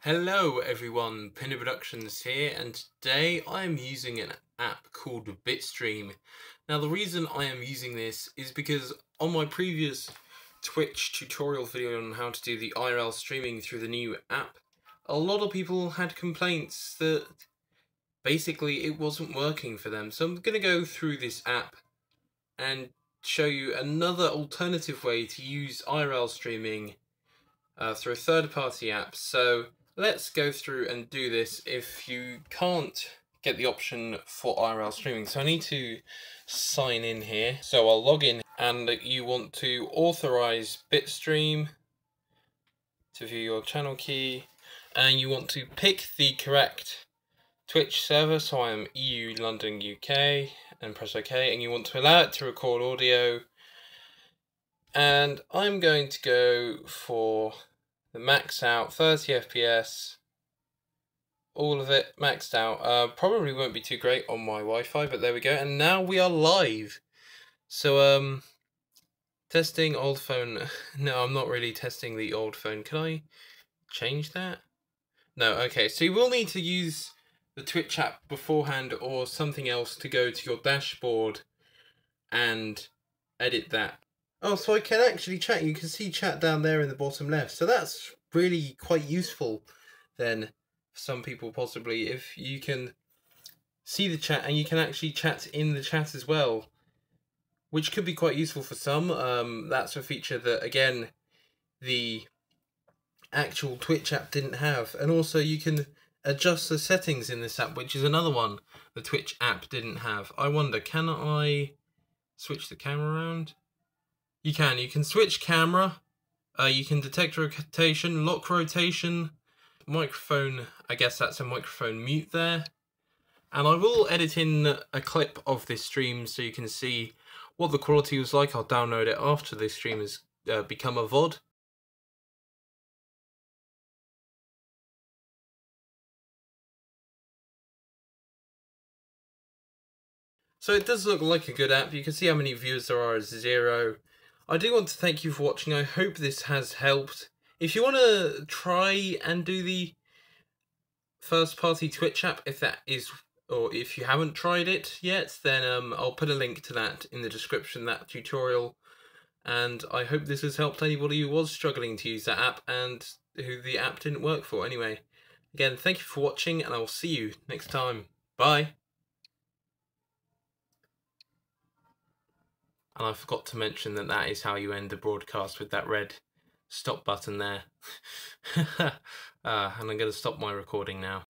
Hello everyone, Pinder Productions here, and today I am using an app called Bitstream. Now the reason I am using this is because on my previous Twitch tutorial video on how to do the IRL streaming through the new app, a lot of people had complaints that basically it wasn't working for them. So I'm going to go through this app and show you another alternative way to use IRL streaming uh, through a third party app. So let's go through and do this if you can't get the option for IRL streaming. So I need to sign in here. So I'll log in and you want to authorize Bitstream to view your channel key and you want to pick the correct Twitch server. So I am EU London UK and press OK and you want to allow it to record audio. And I'm going to go for the max out 30 FPS all of it maxed out. Uh, probably won't be too great on my Wi-Fi but there we go. And now we are live. So um testing old phone. No I'm not really testing the old phone. Can I change that? No okay. So you will need to use the Twitch app beforehand or something else to go to your dashboard and edit that Oh, so I can actually chat. You can see chat down there in the bottom left. So that's really quite useful then for some people possibly if you can see the chat and you can actually chat in the chat as well which could be quite useful for some um, that's a feature that again the actual twitch app didn't have and also you can adjust the settings in this app which is another one the twitch app didn't have i wonder can i switch the camera around you can. You can switch camera. Uh, you can detect rotation, lock rotation, microphone. I guess that's a microphone mute there. And I will edit in a clip of this stream so you can see what the quality was like. I'll download it after the stream has uh, become a VOD. So it does look like a good app. You can see how many views there are zero. I do want to thank you for watching. I hope this has helped. If you want to try and do the first party Twitch app, if that is, or if you haven't tried it yet, then um, I'll put a link to that in the description, that tutorial. And I hope this has helped anybody who was struggling to use that app and who the app didn't work for. Anyway, again, thank you for watching and I will see you next time. Bye. And I forgot to mention that that is how you end the broadcast with that red stop button there. uh, and I'm going to stop my recording now.